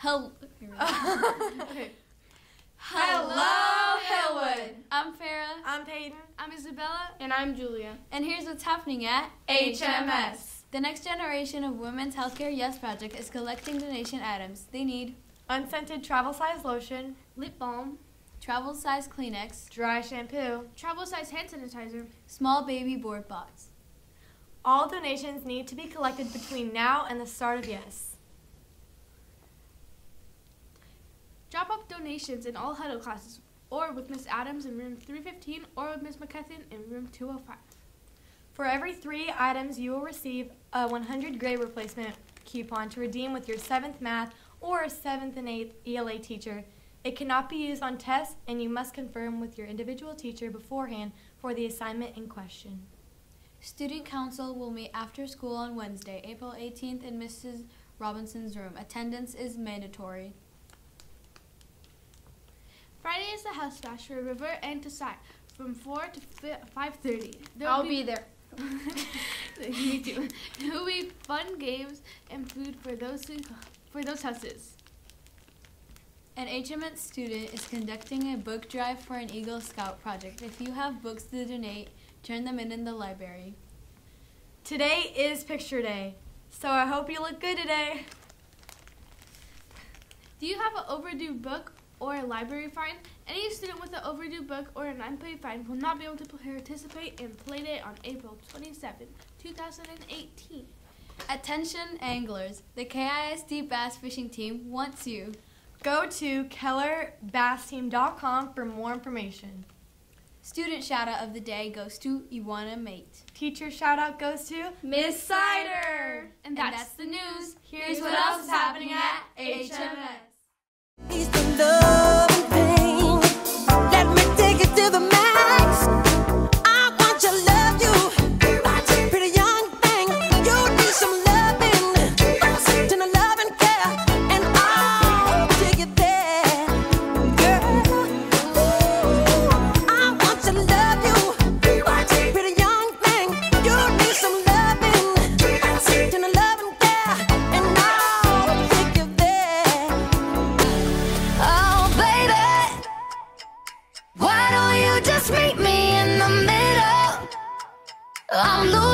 Hel- Hello, Hillwood. I'm Farah, I'm Peyton. I'm Isabella. And I'm Julia. and here's what's happening at HMS. The next generation of Women's Healthcare Yes Project is collecting donation items. They need Unscented travel size lotion, Lip balm. travel size Kleenex, dry shampoo. Travel size hand sanitizer. small baby board box. All donations need to be collected between now and the start of Yes. Donations in all huddle classes, or with Miss Adams in room 315, or with Miss McCutcheon in room 205. For every three items, you will receive a 100 grade replacement coupon to redeem with your 7th math or 7th and 8th ELA teacher. It cannot be used on tests, and you must confirm with your individual teacher beforehand for the assignment in question. Student Council will meet after school on Wednesday, April 18th in Mrs. Robinson's room. Attendance is mandatory. Friday is the house bash for River and to Sai from 4 to 5.30. I'll be there. Me too. There will be fun games and food for those who, for those houses. An HMS student is conducting a book drive for an Eagle Scout project. If you have books to donate, turn them in in the library. Today is picture day, so I hope you look good today. Do you have an overdue book or a library fine? Any student with an overdue book or an unpaid fine will not be able to participate in Playdate on April 27, 2018. Attention anglers, the KISD bass fishing team wants you. Go to kellerbassteam.com for more information. Student shout out of the day goes to Iwana Mate. Teacher shout out goes to Miss Cider. And And that's, the news. Here's what else is happening at HMS. Love I'm losing